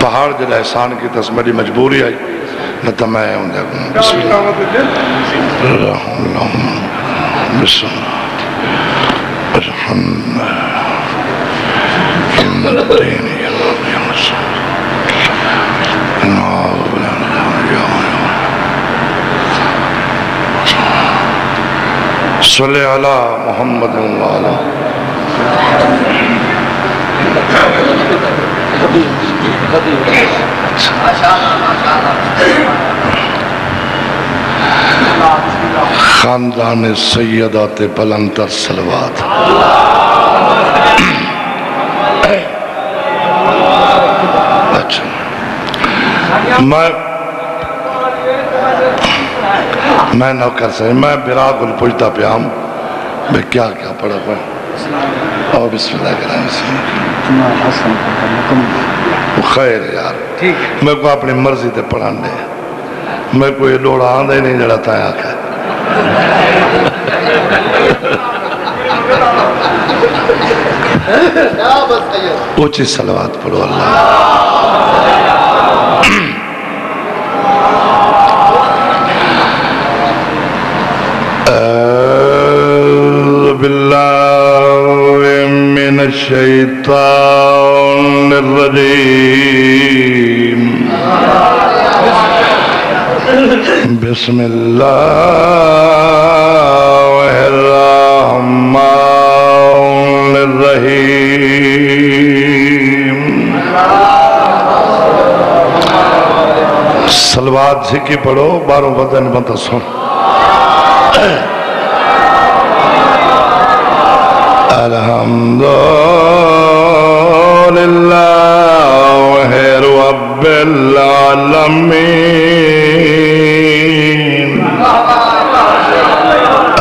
پہاڑ جڑا احسان کی تس میری مجبوری آئی۔ نہ تو میں ہوں دے بسم اللہ۔ اللہم بسم اللہ الحمد ان الدین یا رب یا رسول صلی علی محمد وعلا خاندان سیدات بلندر سلوات۔ اچھا۔ میں میں نہ کر سکے میں برا گل پوچھتا پیا ہوں میں کیا کیا پڑھا پڑھا۔ اور بسم اللہ کرائیں بسم اللہ خیر یار۔ میں کو اپنی مرضی تے پڑھان دے۔ میں کوئی لوڑا آندے نہیں جڑا تایا کہ اونچی صلوات پڑھو اللہ۔ بالله الشيطان الرجيم. بسم الله الرحمن الرحيم. سلوات سکھی پڑھو باروں بدن بندہ سن الحمد لله رب العالمين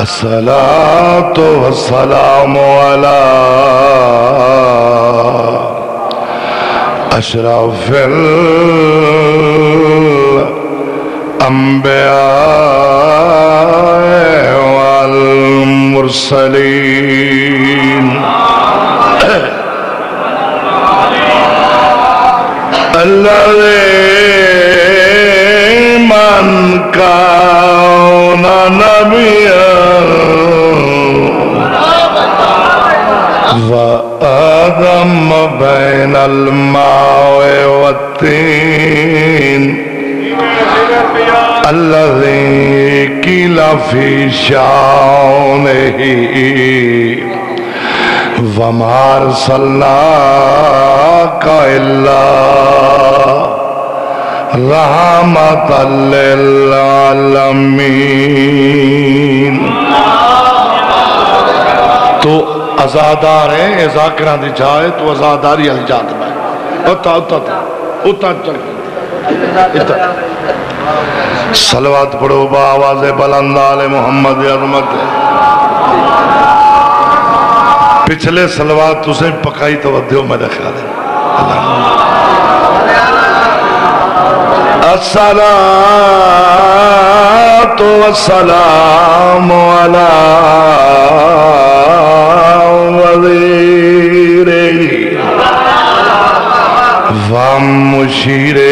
الصلاة والسلام على أشرف الأنبياء والمرسلين الذي من كان نبيا. وآدم بين الماء والتين. الذي قيل في شانه وما أرسلناك إلا رحمة للعالمين تو ازادار ہے ازاکران دی جائے تو ازاداری علی جات میں۔ اتا اتا اتا چل اتا سلوات پڑھو، با آواز بلند آل محمد عظمت۔ پچھلے سلوات تسے پکائی توجہ میرے خیال ہے۔ الصلاة والسلام على وزيره ومشيره.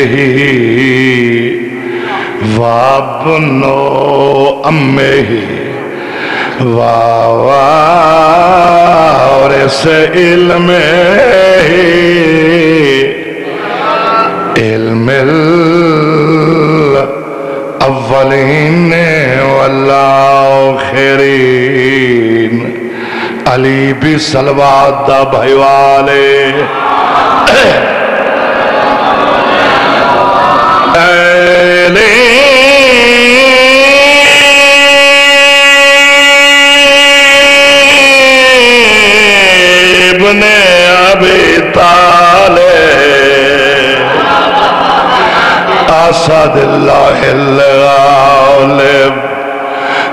وابنو امه ووارث علمه علم علم الاولین والآخرین۔ علی بھی سلوات دا بھائی والے۔ ابن ابی طالب۔ اسد اللہ الغالب۔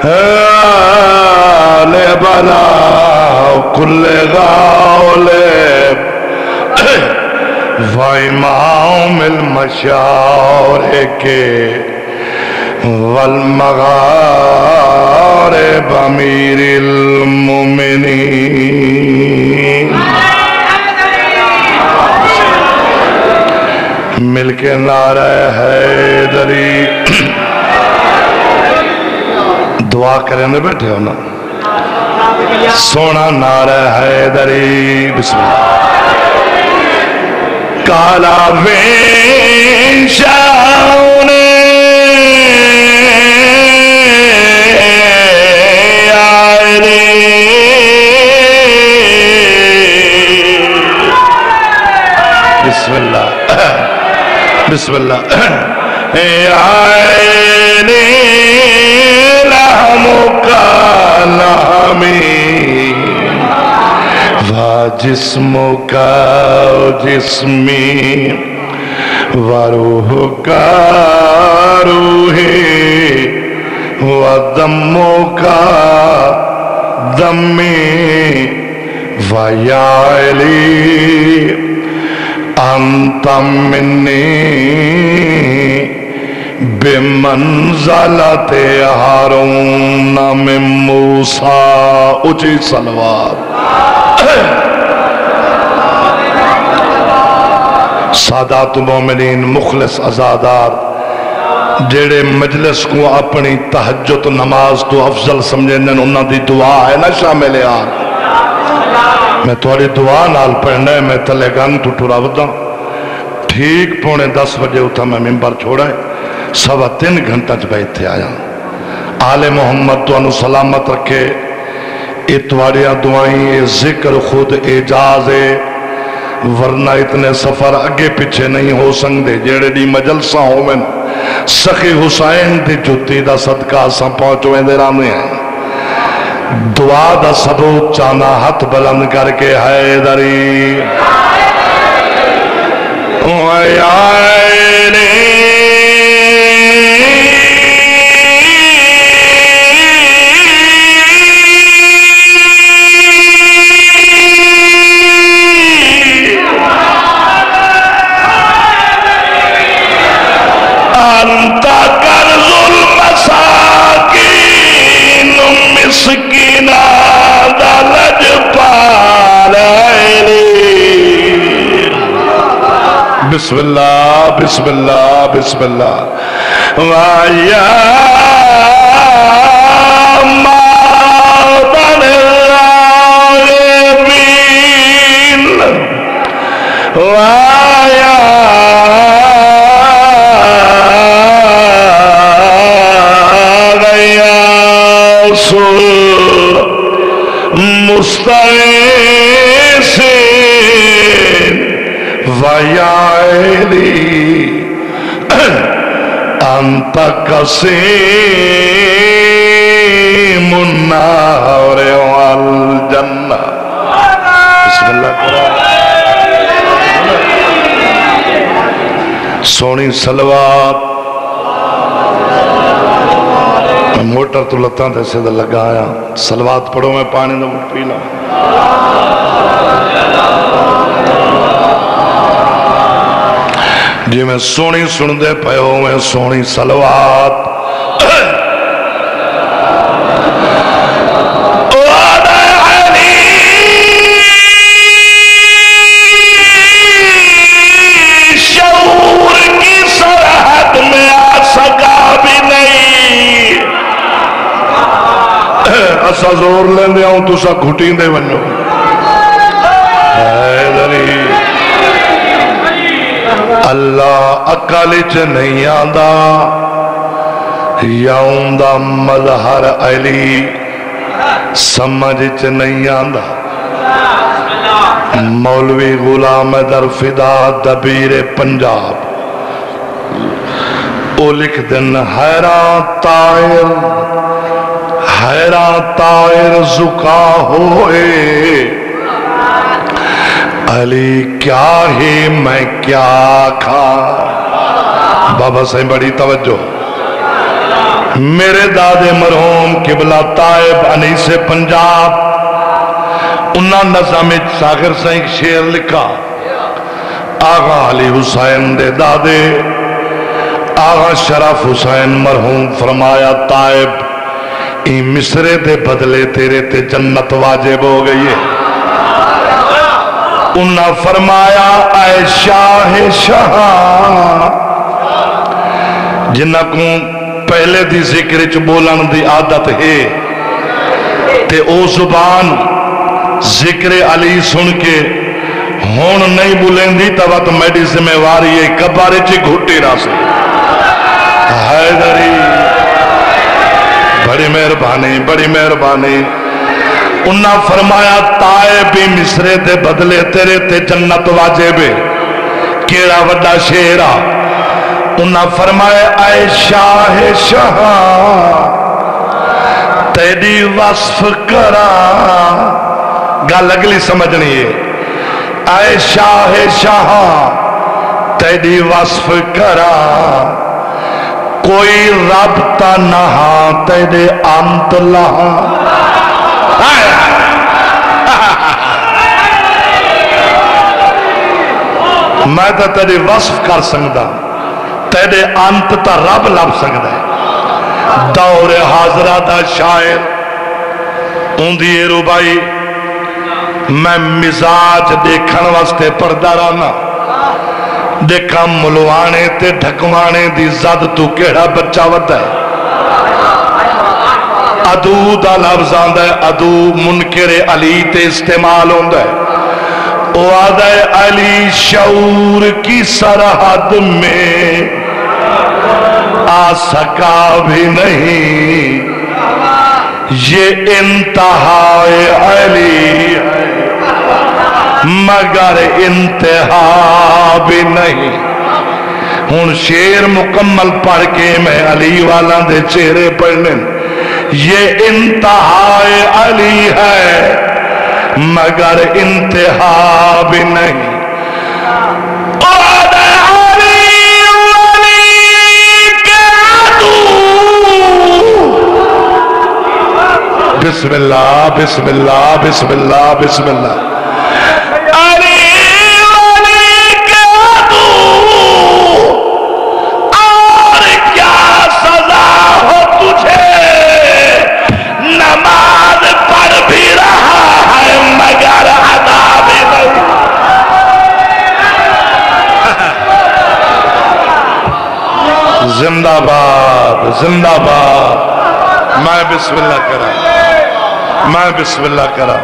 غالبنا كل غالب۔ وإمام المشارك والمغارب أمير المؤمنين مل کے نعرہ حیدری۔ دعا کریں نے بیٹھے ہو نا سونا نعرہ حیدری، بسم اللہ۔ کالا وین شاؤنے آئے بسم اللہ۔ آئے رحمو کا نامی و جسمو کا جسمی و روح کا روحی و دمو کا دمی و یائلی انت منی بمنزلت حارون من موسیٰ اچھی صلوات سادات مومنین مخلص ازادار جیڑے مجلس کو اپنی تحجت نماز تو افضل سمجھنے انہوں دی دعا ہے نا شامل آن میں توڑی دعا نال پڑھنا ہے میں تلے گن تو ٹورا ودا ٹھیک پونے دس بجے اتھا میں ممبر چھوڑا ہے سوا تین گھنٹہ جب تھے آیا آل محمد تو انو سلامت رکھے اتواریاں دعائیں یہ ذکر خود اجاز ہے ورنہ اتنے سفر اگے پیچھے نہیں ہو سنگے جیڑے دی مجلسہ ہو میں سخی حسین دی جتی دا صدقہ سا پہنچویں دے رانے ہیں دعا دا ثبوت چانا ہاتھ بلند کر کے ہے دری بسم اللہ بسم اللہ بسم اللہ وایا مادن الْعَالَمِينَ وایا سونی سلوات موٹر تو لتاں تھے سے لگا آیا۔ سلوات پڑھو میں پانی دو پیلا جی میں سونی سن دے پہ میں سونی سلوات اسا زور لیں دے آؤں تو سا گھٹیں دے ونجو اللہ اکالی نہیں آندا یاؤں دا مظہر علی سمجھ نہیں آندا مولوی غلام در فدا دبیر پنجاب او لکھ دن حیران تائر حیران تائر زکا ہوئے۔ علی، کیا ہی میں کیا کھا؟ بابا سے بڑی توجہ۔ میرے دادے مرحوم قبلہ طائب انی سے پنجاب۔ انہاں نظام ساگر سے شیر لکھا۔ آغا علی حسین دے دادے۔ آغا شرف حسین مرحوم فرمایا، طائب ای مصرے دے بدلے تیرے تے جنت واجب ہو گئی ہے۔ انہا فرمایا، اے شاہ شاہ۔ جنہ کو پہلے دی ذکر چ بولن دی عادت ہے، تے او زبان ذکر علی سن کے ہون نہیں بولیں دی تب تو میڈی ذمہ واری ہے کبارے چی گھٹی راسے حیدری۔ بڑی مہربانی بڑی مہربانی۔ انہا فرمایا، تائے بھی مصرے دے بدلے تیرے تے جنت واجبے کیڑا وڈا شیرہ انہا فرمایا، اے شاہ شاہ، تیری وصف کرا۔ گل اگلی سمجھنی ہے۔ اے شاہ شاہ، تیری وصف کرا۔ کوئی رابطہ نہا ہاں، تیرے انت لہا میں تو تیری وصف کر سکتا۔ تیرے انت تا رب لب سکتا ہے۔ دور حاضرہ دا شاعر اندھی روبائی میں مزاج دیکھن واسطے پردہ رانا دیکھا ملوانے تے ڈھکوانے دی زد تو کیڑا بچہ ودا ہے ادو دا لفظ آندا ہے ادو منکر علی تے استعمال ہوندا ہے او آدھا ہے علی شعور کی سرحد میں آ سکا بھی نہیں یہ انتہا ہے مگر انتہا بھی نہیں۔ ہون شیر مکمل پڑھ کے میں علی والا دے چہرے پڑھنے یہ انتہا علی ہے، مگر انتہا بھی نہیں۔ بسم اللہ بسم اللہ بسم اللہ بسم اللہ زندہ باد زندہ باد۔ میں بسم اللہ کرا، میں بسم اللہ کرا۔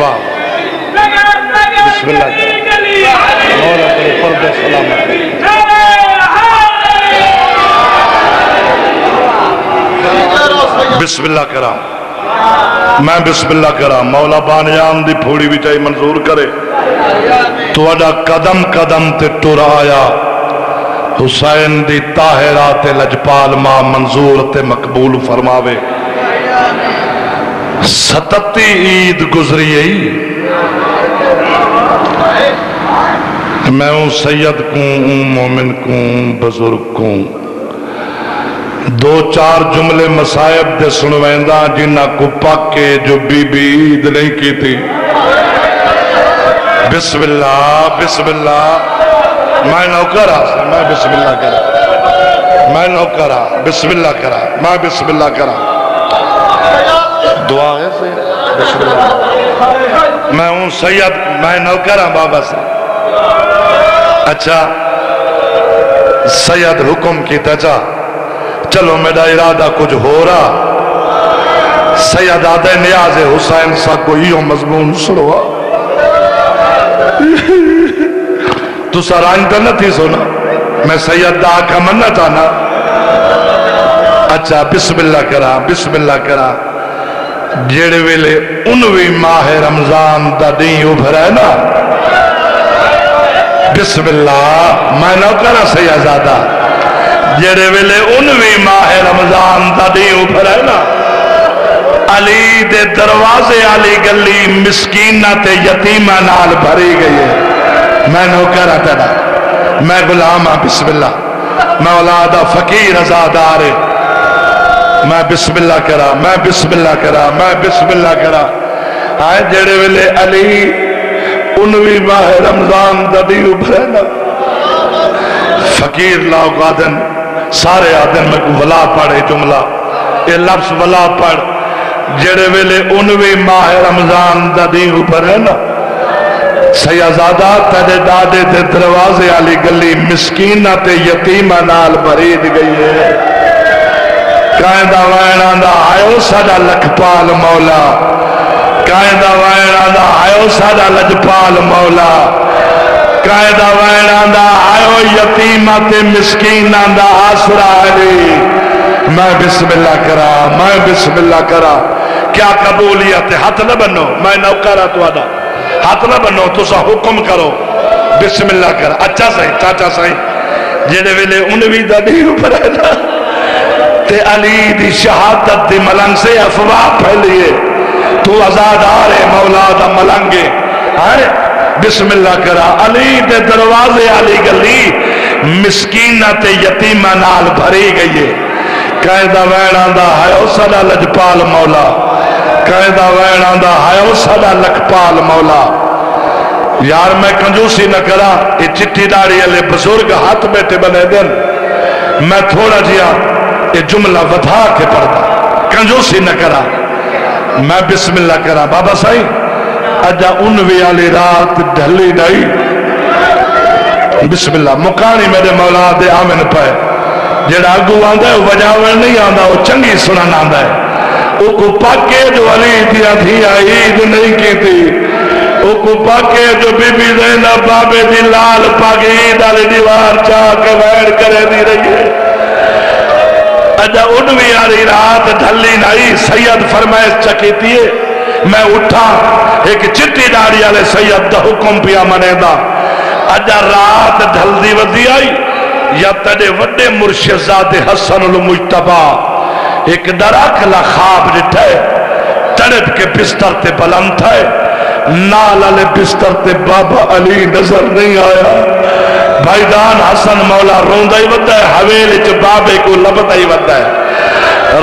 واہ۔ بسم اللہ کرا۔ مولا پر فرد سلامت بسم اللہ کرا۔ میں بسم اللہ کرا۔ مولا بانیان دی پھوڑی بھی چاہی منظور کرے۔ تو اڈا قدم قدم تے ٹور آیا۔ حسین دی طاہرات لجپال ماں منظور تے مقبول فرماوے۔ ستتی عید گزری ہے میں ہوں سید کوں، ہوں مومن کوں بزرگ کوں۔ دو چار جملے مسائب دے سنویندہ جنہ کو پاکے جو بی بی عید نہیں کی تھی بسم اللہ بسم اللہ۔ میں نوکرہ ہاں، میں بسم اللہ کرا میں نوکرہ ہاں، بسم اللہ کرا میں بسم اللہ کرا دعا ہے سید بسم اللہ۔ میں ہوں سید، میں نوکر نوکرہ بابا سے اچھا سید حکم کی تجا۔ چلو، میرا ارادہ کچھ ہو رہا۔ سید آدھے نیاز حسین سا کو ہی مضمون سڑوا تو سرائن نہ تھی سونا۔ میں سید دا آکھا مننا چاہنا۔ اچھا بسم اللہ کرا بسم اللہ کرا۔ جیڑے ویلے انوی ماہ رمضان دا دیں ابھر ہے نا۔ بسم اللہ میں نو کرا سیازادہ جیڑے ویلے انوی ماہ رمضان دا دیں ابھر ہے نا۔ علی دے دروازے، علی گلی مسکینہ تے یتیمہ نال بھری گئی ہے۔ میں نو کرا تیرا۔ میں غلام ہاں بسم اللہ۔ میں اولادہ فقیر ازادار میں بسم اللہ کرا میں بسم اللہ کرا میں بسم اللہ کرا آئے جڑے ویلے علی انوی ماہ رمضان دبی ابھرے نا۔ فقیر لاؤ آدن سارے آدن میں کو ولا پڑھے جملہ۔ یہ لفظ ولا پڑھ۔ جڑے ویلے انوی ماہ رمضان دا دین اوپر نا۔ سیازادہ تیرے دادے تے دروازے آلی گلی مسکینہ تے یتیمہ نال برید گئی ہے۔ قائدہ وائنہ دا آئیو ساڑا لکھپال مولا۔ قائدہ وائنہ دا آئیو ساڑا لجپال مولا۔ قائدہ وائنہ دا آئیو یتیمہ تے مسکینہ دا آسرہ علی۔ میں بسم اللہ کرا، میں بسم اللہ کرا۔ کیا قبولیت ہے؟ ہاتھ نہ بنو، میں نوکارا تو آدھا۔ ہاتھ نہ بنو تو سا حکم کرو۔ بسم اللہ کرا اچھا سہی چاچا سہی جنہے ویلے انوی دا دیر پر ہے نا۔ تے علی دی شہادت دی ملنگ سے افواہ پھیلیے۔ تو ازاد آرے مولا دا ملنگے آرے بسم اللہ کرا۔ علی دے دروازے، علی گلی۔ مسکینہ تے یتیمہ نال بھری گئی قائدہ وینہ دا ہے سڑا لجپال مولا۔ قائدہ وینہ دا ہے سڑا لکپال مولا یار میں کنجوسی نہ کرا یہ چٹی داری علی بزرگ ہاتھ بیٹھے بنے دن میں تھوڑا جیا یہ جملہ ودھا کے پڑھتا کنجوسی نہ کرا میں بسم اللہ کرا بابا سائی اجا انوی علی رات ڈھلی نہیں بسم اللہ مکانی میرے مولا دے آمن پائے جڑا اگو آندا ہے وجاوڑ نہیں آندا وہ چنگی سنن آندا ہے او کو پاکے جو علی دیا تھی عید نہیں کی تھی او کو پاکے جو بی بی زینب بابے دی لال پاکی عید علی دیوار چاہ کے ویڑ کرے دی رہی ہے۔ اجا انوی آری رات ڈھلی نہیں سید فرمائش چکیتی ہے۔ میں اٹھا، ایک چٹی داری آلے سید دا حکم پیا منے دا اجا رات ڈھل دی وزی آئی، یا تڑے وڈے مرشزاد حسن المجتبہ ایک دراکلہ خواب جٹھے تڑپ کے بستر تے بلند تھے نال علی بستر تے بابا علی نظر نہیں آیا۔ بھائی دان حسن مولا روندہ ہی ودا ہے، حویل چ بابے کو لبدا ہی ودا ہے۔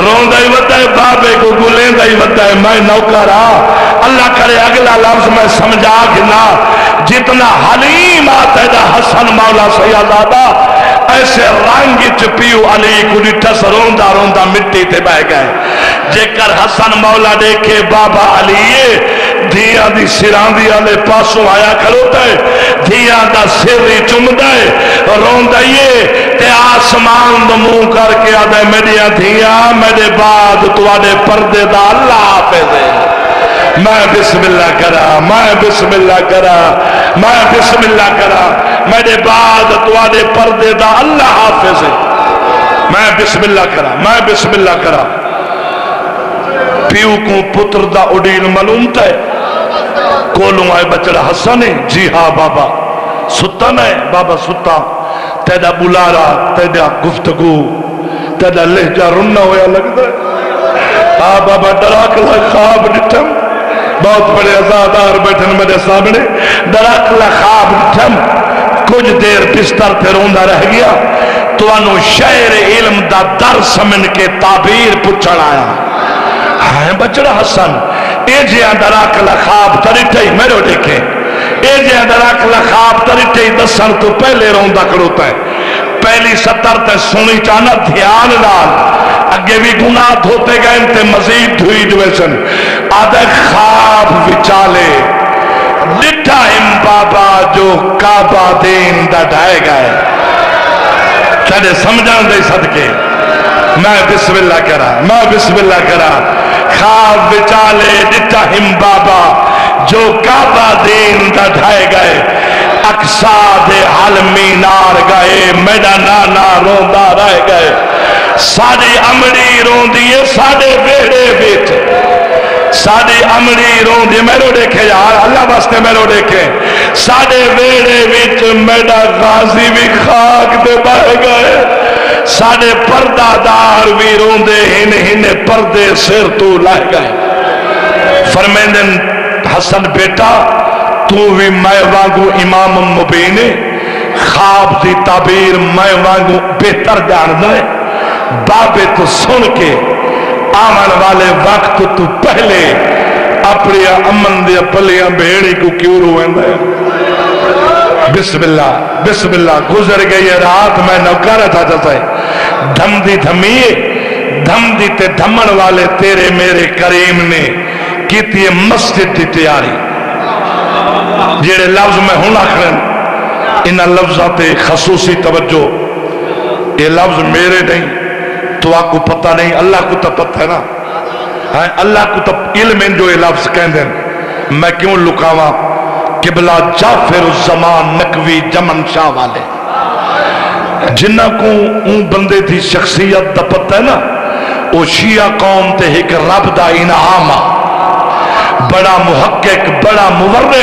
روندہ ہی ودا ہے، بابے کو گلیندہ ہی ودا ہے۔ میں نوکرا ہاں، اللہ کرے اگلا لفظ میں سمجھا گنا۔ جتنا حلیم آتا ہے حسن مولا سیادہ ایسے رنگ چپیو علی کو ڈٹس روندہ روندہ مٹی تے بہ گئے۔ جے کر حسن مولا دیکھے بابا علی دھیا دی سران دی آلے پاسوں آیا کھڑوتا ہے دھیا دا سری چمدہ ہے۔ روندہ یہ تے آسمان دا موں کر کے آدھے میڈیا دھیا میڈے بعد تو آدھے پردے دا اللہ حافظ ہے۔ میں بسم اللہ کرا میں بسم اللہ کرا میں بسم اللہ کرا میرے بعد تو آدھے پردے دا اللہ حافظ ہے۔ میں بسم اللہ کرا میں بسم اللہ کرا پیو کو پتر دا اڈیل معلوم تھے کولوں آئے بچڑا حسن ہے۔ جی ہاں بابا۔ ستا ہے۔ بابا ستا۔ تیدا بلارا تیدا گفتگو تیدا لہجہ رنہ ہویا لگتا ہے۔ ہاں بابا ڈراکلہ خواب نٹھم بہت بڑے ازادار بیٹھن میرے سامنے۔ ڈراکلہ خواب نٹھم کچھ دیر پستر پھر ہوندہ رہ گیا۔ تو انو شہر علم دا در سمن کے تعبیر پچھڑ آیا۔ ہاں بچڑا حسن، اے جی اندراکلہ خواب تریٹھے میرے دیکھیں۔ اے جی اندراکلہ خواب تریٹھے دسن تو پہلے روندہ کروتا ہے۔ پہلی ستر تے سنی چانا دھیان لال اگے بھی گناہ دھوتے گئے انتے مزید دھوئی جویسن آدھے خواب وچالے، لٹھا ہم بابا جو کعبہ دین دا ڈھائے گئے چلے سمجھان دے صدقے۔ میں بسم اللہ کرا میں بسم اللہ کرا خواب وچالے، لٹھا ہم بابا جو کعبہ دین دا ڈھائے گئے اکسا دے حال مینار گئے میڈا نانا روندہ رہ گئے ساڑی امڑی روندیے ساڑے بیڑے بیٹھے ساڑی امڑی روندی میرو دیکھے یار، اللہ بستے میرو دیکھے ساڑے بیڑے بیٹ میڈا غازی بھی خاک دے بہ گئے۔ ساڑے پردہ دار بھی روندے ہن ہن پردے سر تو لہ گئے۔ فرمیندن حسن بیٹا، تو بھی میں وانگو امام مبین، خواب دی تعبیر میں وانگو بہتر جان ہے۔ بابے تو سن کے آمن والے وقت تو پہلے اپنی امن دیا پلیاں بھیڑی کو کیوں روئیں دے؟ بسم اللہ بسم اللہ گزر گئی رات، میں نوکارہ تھا جیسا ہے دھم دی دھمیے دھم دیتے دھمن والے تیرے میرے کریم نے کیتی مسجد دی تیاری۔ جیڑے لفظ میں ہوں آخر ان لفظات خصوصی توجہ، یہ لفظ میرے نہیں۔ تو آپ کو پتہ نہیں اللہ کو تو پتہ ہے نا۔ ہاں، اللہ کو تو علم ان جو یہ لفظ کہہ دیں میں کیوں لکاوا قبلہ جعفر الزمان نکوی جمن شاہ والے۔ جنہ کو ان بندے تھی شخصیت دا پتہ ہے نا۔ وہ شیعہ قوم تے ایک رب دا انعامہ بڑا محقق بڑا مورخ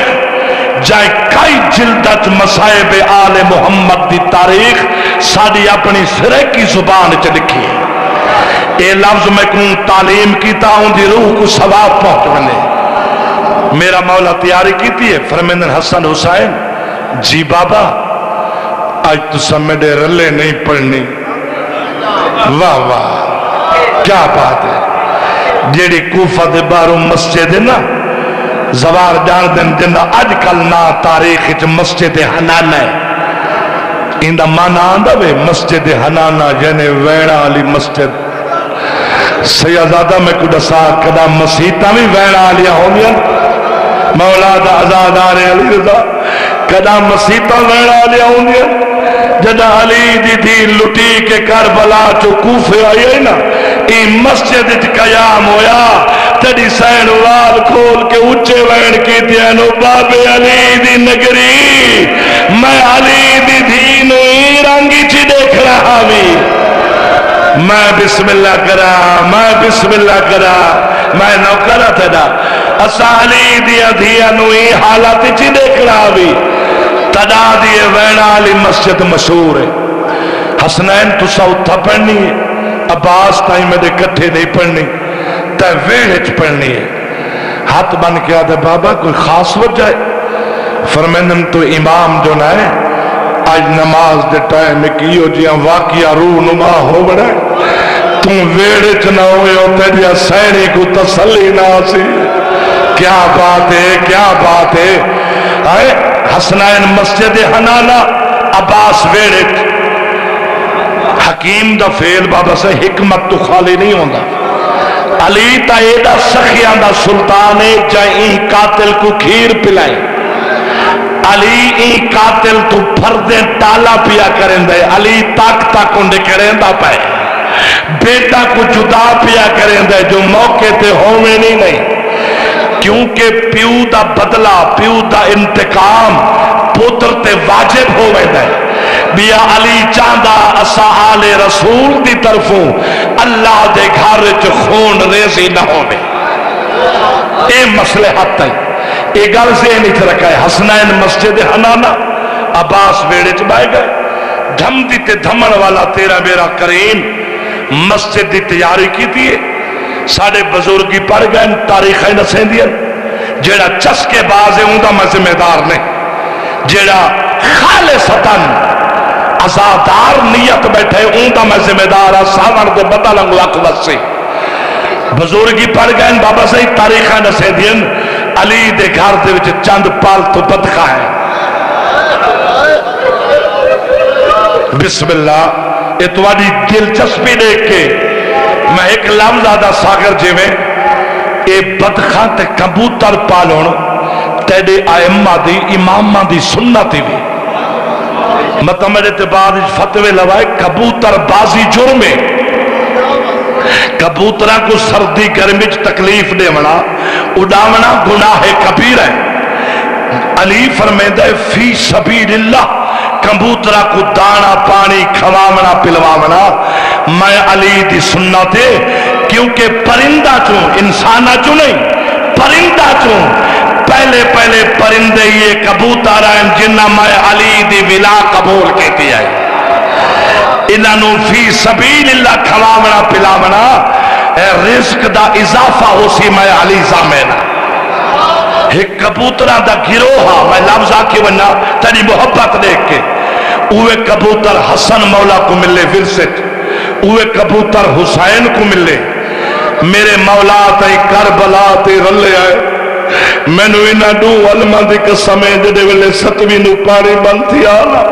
جائے کئی جلدت مسائب آل محمد دی تاریخ ساری اپنی سرے کی زبان چ لکھی ہے۔ اے لفظ میں کن تعلیم کیتا ہوں دی روح کو ثواب پہنچانے۔ میرا مولا تیاری کیتی ہے فرمیندن حسن حسین۔ جی بابا، آج تو سمیڈے رلے نہیں پڑھنی۔ واہ واہ، کیا بات ہے۔ جیڑی کوفہ دے باروں مسجد نا، زوار جان دن جن اج کل نا تاریخ چ مسجد حنانا ہے۔ ان دا مانا آندا وے، مسجد حنانا یعنی ویڑا علی مسجد۔ سیادہ میں کو دسا کدا مسیطہ بھی ویڑا علی ہونیا مولا دا آزاد آرے علی رضا کدا مسیطہ ویڑا علی ہونیا جدہ علی دی تھی لٹی کے کربلا چو کوفے آئی ہے نا، ای مسجد قیام ہویا۔ تڑی سین وال کھول کے اچھے وین کی دیانو باب علی دی نگری۔ میں علی دی دینو ای رنگی چی دیکھ رہا بھی میں بسم اللہ کرا، میں بسم اللہ کرا، میں نوکرہ ہاں تھا دا اسا علی دی ادھیانو حالات چی دیکھ رہا بھی تدا دیئے وینا علی مسجد مشہور ہے۔ حسنین تو سا اتھا پڑھنی ہے۔ عباس تائیں میں دے کٹھے نہیں پڑھنی تے ویڑچ پڑھنی ہے۔ ہاتھ بن کے آدھے بابا، کوئی خاص وجہ ہے؟ فرمینن تو امام جو نہ ہے۔ آج نماز دے ٹائم کیو جیاں واقعہ روح نما ہو بڑا تم ویڑچ نہ ہوئے ہوتے دیا سینی کو تسلی نہ سی کیا بات ہے، کیا بات ہے۔ آئے حسنائن مسجد حنانا عباس ویڑچ حکیم دا فیل بابا سے حکمت تو خالی نہیں ہوندہ علی تا ایڈا سخیان دا سلطان ہے جائے قاتل کو کھیر پلائیں۔ علی این قاتل تو پھردیں ٹالا پیا کریں دے۔ علی تاک تاک انڈے کریں دا پائے بیٹا کو جدا پیا کریں دے جو موقع تے ہوئے نہیں نہیں۔ کیونکہ پیو دا بدلہ، پیو دا انتقام پوتر تے واجب ہوئے دے۔ بیا علی چاندہ اسا آل رسول دی طرفوں اللہ دے گھر چ خون ریزی نہ ہونے اے مسئلہ حد ہے۔ اے گل سے نہیں رکھا ہے۔ حسنین مسجد حنانا عباس بیڑے چ بائے گئے۔ دھم دیتے، دھمن والا تیرا میرا کریم مسجد دی تیاری کی دیئے ساڑھے بزرگی پڑھ گئے تاریخیں نسیں دیا۔ جیڑا چسکے باز ہے اندہ میں ذمہ دار نہیں جیڑا خالصتاً ازادار نیت بیٹھے اندہ میں ذمہ دار ہے۔ ساون دے بدل انگلاک وسی بزرگی پڑھ گئے بابا سے تاریخیں نسیں دیا۔ علی دے گھر دے وچ چند پال تو بدخا ہے۔ بسم اللہ اتوانی دلچسپی دیکھ کے میں ایک لفظ آدھا ساگر جی میں اے بدخان تے کبوتر پالون تیڑے آئمہ دی، امامہ دی سنتی بھی مطلب تے بعد فتوے لوائے، کبوتر بازی جرمے۔ کبوترہ کو سردی گرمیچ تکلیف دے منا اڈامنا گناہ کبیر ہے۔ علی فرمیدہ فی سبیل اللہ کبوترہ کو دانا، پانی، کھوامنا، پلوامنا۔ میں علی دی سننا تھے کیونکہ پرندہ چوں انسانہ چوں نہیں، پرندہ چوں۔ پہلے پہلے پرندے یہ کبوتر ہیں جنہ میں علی دی ولا قبول کہتی ہے انہوں فی سبیل اللہ کھوامنا پلامنا رزق دا اضافہ ہو سی میں علی زامینا ایک کبوترہ دا گروہا میں لفظ آکے ونہ تیری محبت دیکھ کے۔ اوے کبوتر حسن مولا کو ملے ورست اوے کبوتر حسین کو ملے۔ میرے مولا تے کربلا تے رلے آئے۔ مینو انہاں دو علماء دی قسم ہے جڑے ویلے ستویں نو پانی بند تھی آنا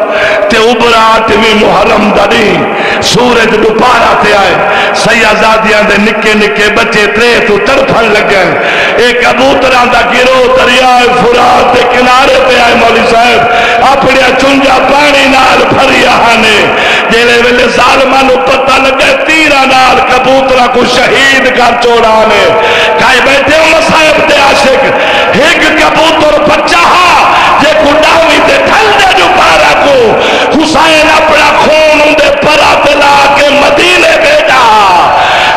تے ابرا اٹھویں محرم دڑی سورج دوپہر تے آئے سیازادیاں دے نکے نکے بچے ترے تو تڑپن لگے اے کبوتراں دا گرو دریائے فرات دے کنارے پہ آئے مولی صاحب اپنے چنجا پانی نال بھریا ہانے جیلے ویلے ظالمہ نو پتہ لگے تیرہ نال کبوترہ کو شہید کر چوڑانے کہے بیٹھے ہوں مسائب دے عاشق کبوتر بچہ ہاں جے کو ڈاوی دے ٹھل دے جو پارا کو۔ حسین اپنا خون دے پرا دلا کے مدینے بیٹا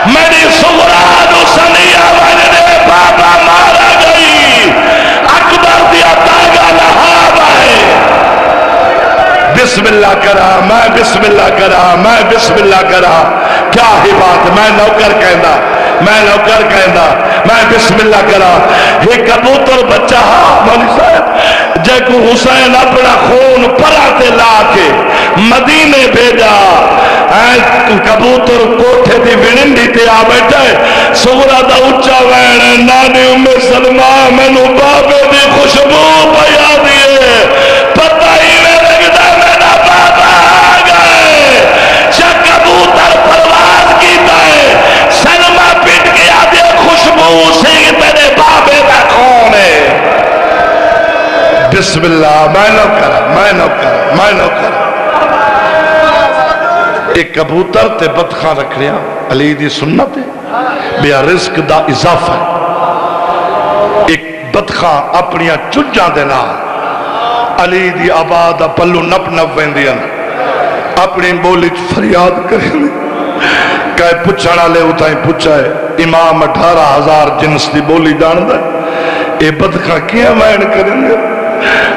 میری سغراد سنیا وجدے بابا مارا گئی۔ اکبر دیا تاگا لہا بائے بسم اللہ کرا، میں بسم اللہ کرا، میں بسم اللہ کرا۔ کیا ہی بات، میں نوکر کہندا۔ میں نوکر کہندا، میں بسم اللہ کرا۔ یہ کبوتر بچہ ہاں مولی صاحب، جے کو حسین اپنا خون پرا تے لا کے مدینے بھیجا۔ کبوتر کوٹھے دی ونڈی تے آ بیٹھے سورا دا اچا وین نانی ام سلمہ مینو بابے دی خوشبو پیا تے بدخان رکھ رہا علی دی سنت ہے۔ بیا رزق دا اضافہ ہے۔ ایک بدخان اپنیا چجاں دے نال۔ علی دی آباد پلو نپ نپ ویندیاں۔ اپنی بولی فریاد کریں کہے پچھانا لے اتائیں پچھا ہے۔ امام اٹھارہ ہزار جنس دی بولی جاندہ ہے۔ اے بدخان کیا وین کریں گے؟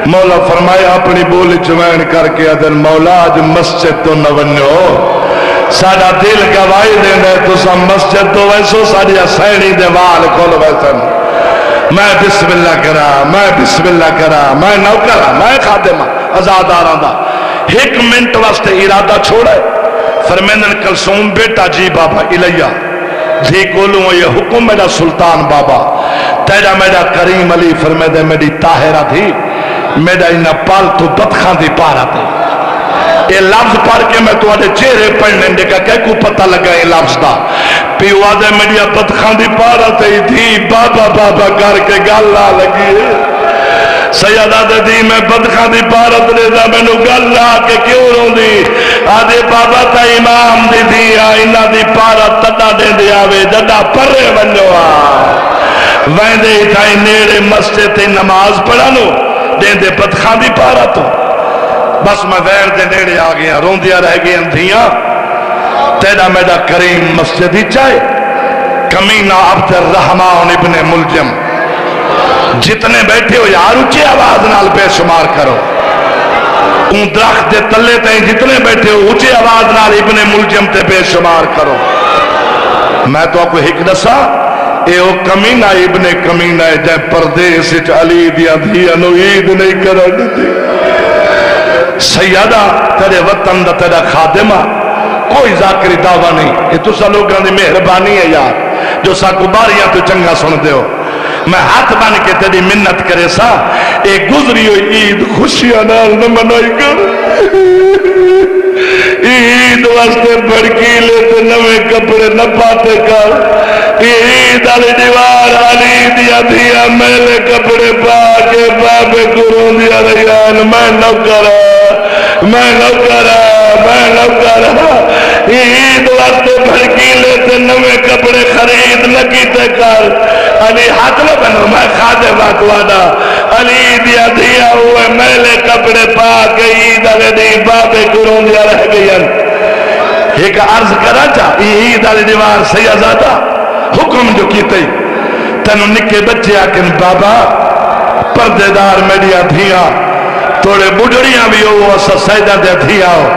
مولا فرمایا اپنی بولی چوین کر کے ادھر مولا آج مسجد تو نونیو ساڑا دل گوائی دینے تو سا مسجد تو ویسو ساڑی سینی دیوال کھول ویسن میں بسم اللہ کرا میں بسم اللہ کرا میں نو کرا میں خادمہ ازاد آران دا ایک منٹ واسطے ارادہ چھوڑے فرمیندن کلسوم بیٹا جی بابا الیہ جی کولوں یہ حکم میرا سلطان بابا تیرا میرا کریم علی فرمے میری تاہرہ تھی میرا انہ پالتو بدخان دی پارا تھی یہ لفظ پڑھ کے میں تو آدھے چہرے پڑھنے دے کا کہ کو پتہ لگا یہ لفظ دا؟ پیو آدھے میری بدخان دی پارا تھی تھی بابا بابا کر کے گالا لگی ہے۔ سیدہ دے دی، میں بدخان دی پارت لے دا میں نو گالا کے کیوں رون دی آدھے بابا تا امام دی دی آئینہ دی پارت تدا دے دی آوے جدا پرے بنجو آ۔ ویندے ہی اتھائی نیڑے مسجد تے نماز پڑھانو دیں دے بدخان دی پارت بس میں ویر دے نیڑے آ گیا رون دیا رہ گئی اندھیاں تیرا میڈا کریم مسجد ہی چاہے کمینہ عبد الرحمن ابن ملجم۔ جتنے بیٹھے ہو یار اچھے آواز نال بے شمار کرو۔ ان درخت دے تلے تہیں جتنے بیٹھے ہو اچھے آواز نال ابن ملجم تے بے شمار کرو۔ میں تو آپ کو حق دسا اے او کمینہ، ابن کمینہ ہے جائے پردیس اچھ علی دیا دیا نو عید نہیں کرا دیتی۔ سیدہ تیرے وطن دا تیرا خادمہ، کوئی ذاکری دعویٰ نہیں۔ یہ تو سا لوگوں نے مہربانی ہے یار، جو سا کباریاں تو چنگا سن دے ہو۔ میں ہاتھ بان کے تیری منت کرے سا، ایک گزری ہوئی عید خوشیاں نال نہ منائی کر عید واسطے بڑکی لے نوے کپڑے نہ پاتے کر. عید والی دیوار علی دیا دیا میلے کپڑے پا کے بابے گرو دیا ریان میں نوکر ہاں، میں نوکر ہاں، میں نوکر ہاں. عید واسطے بھڑکی لیتے نوے کپڑے خرید لگیتے کر۔ علی ہاتھ نہ بنو، میں خادے بات وادا علی دیا دیا ہوئے، میلے کپڑے پا کے عید علی دی بابے قرون دیا رہ گئی ایک عرض کرا چا عید علی دیوار سی سیازادہ حکم جو کیتے تنو نکے بچے آکن، بابا پردیدار میڈیا دھیا توڑے بڑھڑیاں بھی ہو، اسا سیدہ دے دھیا ہو۔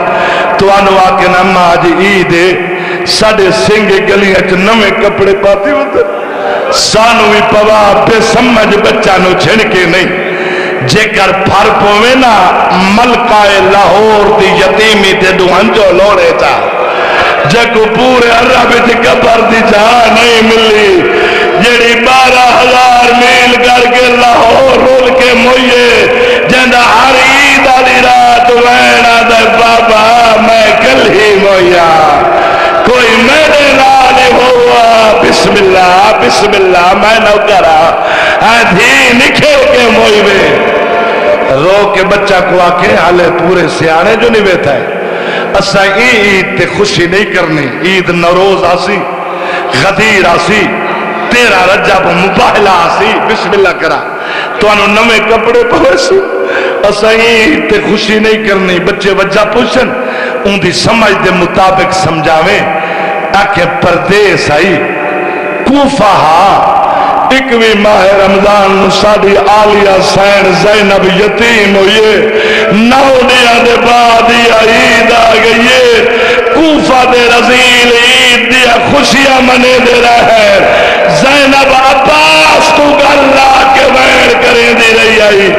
تو آنو آکن اما آج عید ساڑے سنگے گلیاں چھ نوے کپڑے پاتی ہوتے سانو بھی پوا بے سمجھ بچہ نو چھنکے نہیں جے کر پھر پوے نا ملکہ لاہور دی یتیمی تے دو ہنجو لوڑے چاہ جے کو پورے عرب دی کبر دی جہاں نہیں ملی جیڑی بارہ ہزار میل کر کے لاہور رول کے موئیے جنہ ہر عید والی دے بابا، میں کل ہی مویا۔ کوئی میرے نال ہوا بسم اللہ بسم اللہ میں نو کرا۔ دھی نکھل کے موئی میں رو کے بچہ کو آکے حالے پورے سیانے جو نہیں بیٹھا ہے۔ اسا عید تے خوشی نہیں کرنی۔ عید نروز آسی، غدیر آسی، تیرا رجب مباہلہ آسی۔ بسم اللہ کرا۔ تو انہوں نمے کپڑے پہنسو اسا عید تے خوشی نہیں کرنی۔ بچے وجہ پوچھن ان دی سمجھ دے مطابق سمجھاویں۔ آکے پردیس آئی، کوفہ ہاں اکوی ماہ رمضان ساڑی آلیہ سین زینب یتیم ہوئے نو دیا دے بعد یا عید آگئیے کوفہ دے رزیل عید دیا خوشیاں منے دے رہے۔ زینب عباس تو گلہ کے وین کریں دی رہی آئی۔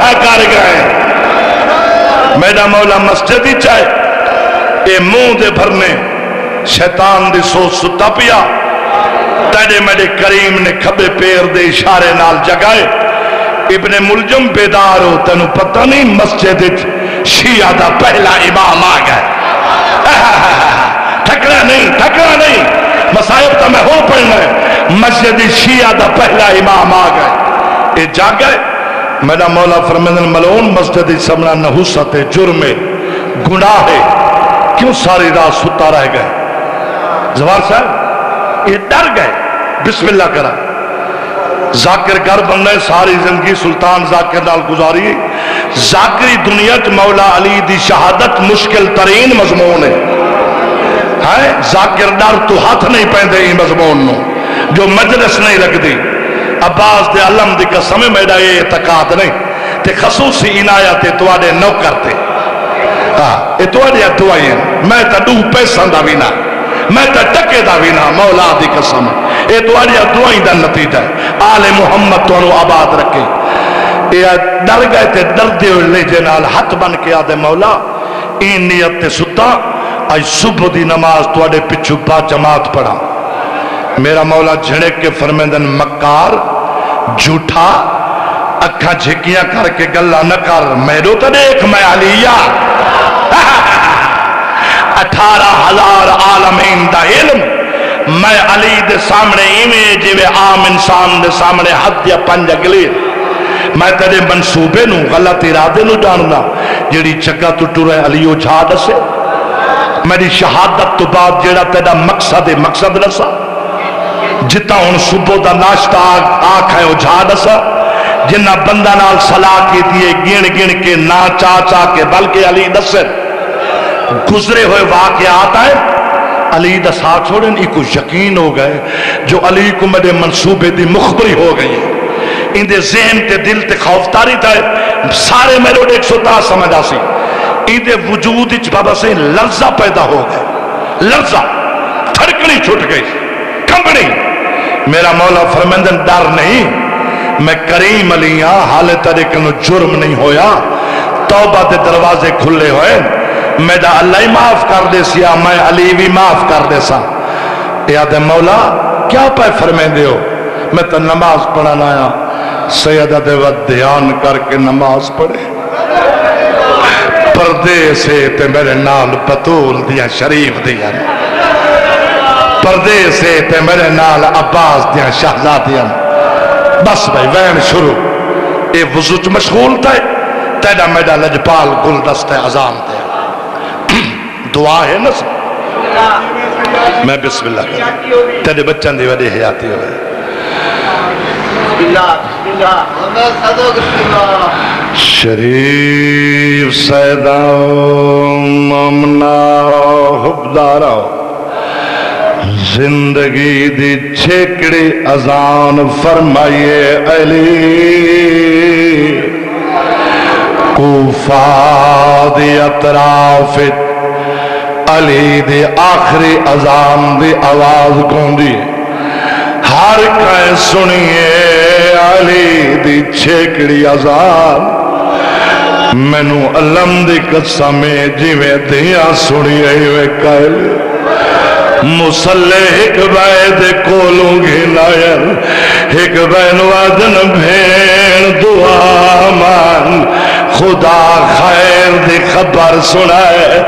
نو کر گئے۔ میرا مولا مسجد ہی چاہے، اے منہ دے بھرنے شیطان دی سوچ ستا پیا۔ تیرے میرے کریم نے کھبے پیر دے اشارے نال جگائے۔ ابن ملجم بیدار ہو، تینو پتہ نہیں مسجد شیعہ دا پہلا امام آ گئے ٹھکرا نہیں ٹھکرا نہیں۔ مسائب تا میں ہو پڑھنا ہے۔ مسجد شیعہ دا پہلا امام آ گئے اے جا گئے میرا مولا فرمیدن ملون مسجد سمنا نحوست جرم گناہ ہے۔ کیوں ساری رات ستا رہ گئے؟ زوار صاحب، یہ ڈر گئے۔ بسم اللہ کرا۔ ذاکر گھر بننے ساری زندگی سلطان ذاکر نال گزاری۔ ذاکری دنیا چ مولا علی دی شہادت مشکل ترین مضمون ہے۔ ذاکر ڈر تو ہاتھ نہیں پہندے ہی مضمون نو۔ جو مجلس نہیں لگ دی عباس دے علم دی قسم میڈا یہ اعتقاد نہیں۔ تے خصوصی عنایت تو آڈے نو کرتے ہاں یہ تو دعائیں میں تا دو پیسہ دا بھی نہ میں تا ٹکے دا بھی نہ مولا دی قسم۔ یہ تو دعائیں دا نتیجہ ہے۔ آل محمد تو انہوں آباد رکھے۔ یہ ڈر گئے تھے ڈر دے لے جنال حت بن کے آدھے مولا۔ این نیت تے ستا، آج صبح دی نماز تو پچھو با جماعت پڑھا میرا مولا جھڑک کے فرمیدن مکار، جھوٹا اکھا جھکیاں کر کے گلہ نہ کر۔ میرو تو دیکھ، میں علیہ۔ اٹھارہ ہزار عالمین دا علم۔ میں علی دے سامنے ایمیں جوے عام انسان دے سامنے حد یا پنج اگلی میں تیرے منصوبے نو غلط ارادے نو جاننا۔ جیڑی چکا تو ٹورے علیو جھاڑ سے میری شہادت تو بعد جیڑا تیرا مقصد مقصد رسا جتا ہون صبح دا ناشتہ آکھ ہے وہ جھاڑ سا جنہ بندہ نال صلاح کی دیئے گین گین کے نا چا چا کے بلکہ علی دسر گزرے ہوئے واقعات آئے علی دا ساتھ چھوڑیں ای کو یقین ہو گئے جو علی کو میرے منصوبے دی مخبری ہو گئی ان دے ذہن تے دل تے خوف تاری تھا سارے میرے ایک سوتا سمجھا سی ان دے وجود اچ بابا سے لرزہ پیدا ہو گئے لرزہ تھڑکڑی چھوٹ گئی کمبڑی میرا مولا فرمندن، ڈر نہیں۔ میں کریم علی ہاں حال طریقہ جرم نہیں ہویا۔ توبہ دے دروازے کھلے ہوئے۔ میڈا اللہ ہی معاف کر دے سیا، میں علی بھی معاف کر دے سا۔ یاد مولا، کیا پہ فرمے دے ہو؟ میں تو نماز پڑھنا آیا۔ سیدہ دے وقت دھیان کر کے نماز پڑھے۔ پردے سے تے میرے نال بطول دیا، شریف دیا۔ پردے سے تے میرے نال عباس دیا شہزاد دیا بس بھائی، وین شروع۔ اے وزوچ مشغول تھے تیڑا میڈا لجپال گلدست عظام دے۔ دعا ہے نا میں بسم اللہ کروں تیرے بچن دی وڈی حیاتی ہوئے۔ شریف سیدہ ممنا حبدارا زندگی دی چھکڑی ازان فرمائیے علی۔ کوفہ دی اطرافت علی دی آخری ازام دی آواز کون دی ہر کہیں سنیے علی دی چھکڑی ازام مینو علم دی قسم جویں دیا سنی وے کائل مسلے ایک بید کولوں گی ایک بین وادن بھین دعا مان۔ خدا خیر دی خبر سنائے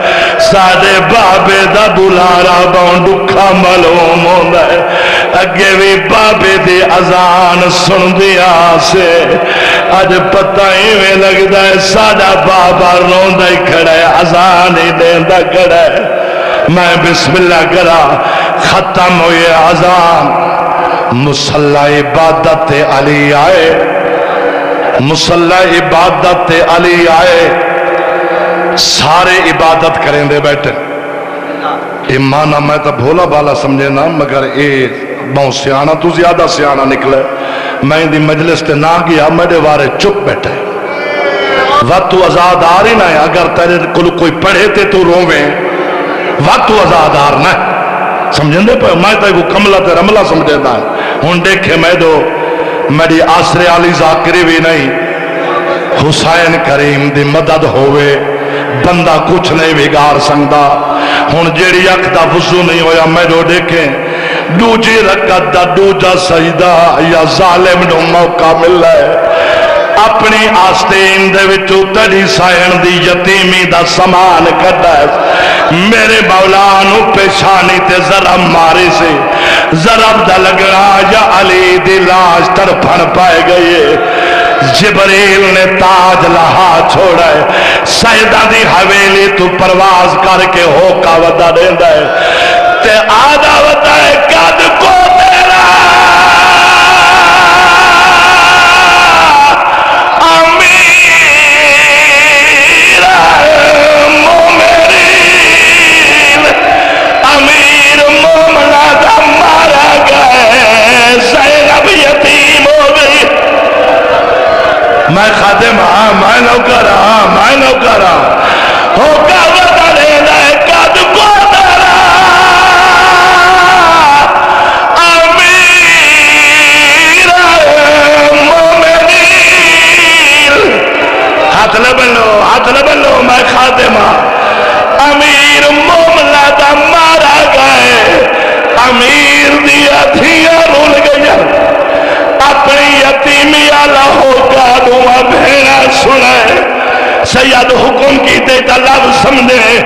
سادے بابے دا بلارا باؤں ڈکھا ملوم ہوندہ ہے۔ اگے بھی بابے دی ازان سن دیا سے آج پتہ ہی میں لگتا ہے سادہ بابا روندہ ہی کھڑا ہے ازان ہی دیندہ کھڑا ہے۔ میں بسم اللہ کرا، ختم ہوئے ازان مسلح عبادت علی آئے مسلح عبادت علی آئے، سارے عبادت کریں دے بیٹھے۔ ایمانہ میں تو بھولا بالا سمجھے نا، مگر اے بہت سیانا، تو زیادہ سیانا نکلے۔ میں دی مجلس تے نہ گیا میرے وارے چپ بیٹھے۔ وقت تو ازاد آ رہی نہ ہے، اگر تیرے کل کوئی پڑھے تے تو روویں۔ وقت تو ازاد آ دے پہ میں تے کملہ تے رملہ سمجھے دا ہاں۔ ہون دیکھے میں دو، میری آسرے علی ذاکری بھی نہیں۔ حسین کریم دی مدد ہوئے بندہ کچھ نہیں بگار سنگا ہون جیڑی اک دا نہیں ہویا، میں دو دیکھیں۔ دوجی رکت دا، دوجا سجدہ، یا ظالم نو موقع مل ہے اپنی آستین دے وچو تڑی سائن دی یتیمی دا سامان کٹا ہے۔ میرے مولانو پیشانی تے ذرم مارے سے ذرم دا لگنا یا علی دی لاش تر پھن پائے گئے جبریل نے تاج لہا چھوڑا ہے۔ سیدہ دی حویلی تو پرواز کر کے ہو کا ودا دیندہ ہے۔ تے آدھا ودا ہے کد میں خادم ہاں میں نوکر ہاں میں نوکر ہاں۔ ہو کا وطا لے لائے قد کو درا امیر مومنین۔ ہاتھ لبنو ہاتھ لبنو میں خادم ہاں۔ امیر مومنہ دا مارا گئے۔ امیر دیا دھیا رول گیا اپنی یتیمی آلہ ہو جادوہ بھیڑا سنے سید حکم کی تے لب سمجھے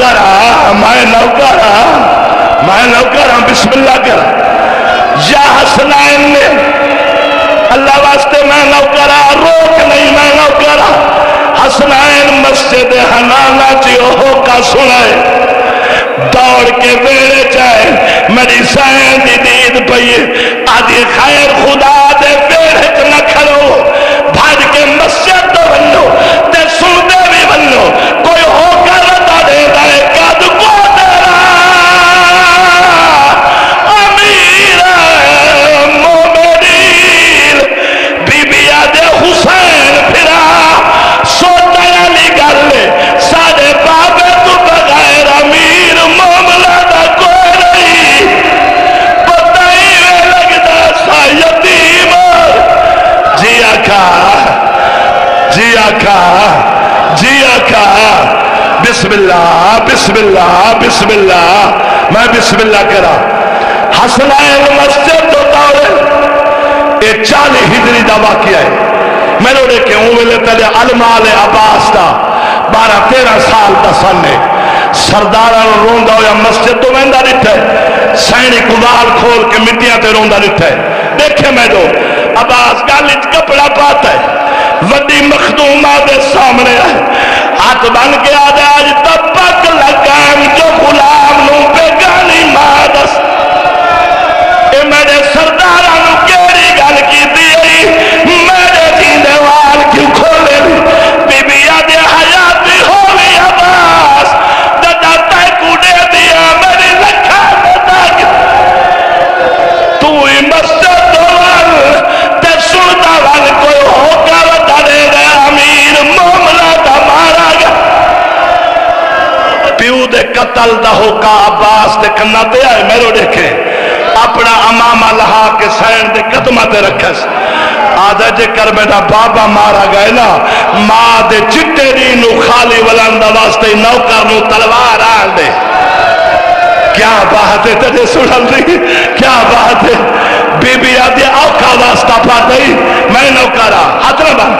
میں نوکرا میں نوکرا میں نوکرا بسم اللہ کرا یا حسنائن نے اللہ واسطے میں نوکرا روک نہیں میں نوکرا حسنائن مسجد حنانا جی چیو ہو کا سنائے دوڑ کے بیڑے چاہے میری سائن دی دید پئی۔ آدھی خیر خدا جی آکھا جی آکھا بسم اللہ بسم اللہ بسم اللہ میں بسم اللہ کرا حسنائن مسجد تو دورے یہ چالی ہجری دا واقعہ ہے۔ میں نے کہ ہوں ملے تلے علمال عباس دا۔ بارہ تیرہ سال دا سنے سردارہ روندہ ہویا مسجد تو میں دا رٹھے سینی کدال کھول کے مٹیاں تے روندہ رٹھے دیکھے میں دو عباس گالج کپڑا پاتا ہے۔ وڈی مخدومہ دے سامنے ہے۔ ہاتھ بن کے آ آدھے آج تب پک لگام جو غلام نو پہ گانی مادس اے میرے پیو دے قتل دا ہو کا عباس دے کنا تے آئے میرو دیکھے اپنا امامہ لہا کے سین دے قدمہ دے رکھس آدھا جے کر بیٹا بابا مارا گئے نا، ماں دے چٹے دی نو خالی ولندہ واسطے نوکر نو تلوار آن دے۔ کیا بات ہے تجھے سنل دی؟ کیا بات ہے؟ بی بی آدھی اوکھا واسطہ پاتا ہی میں نوکرا ہاں۔ حضر بن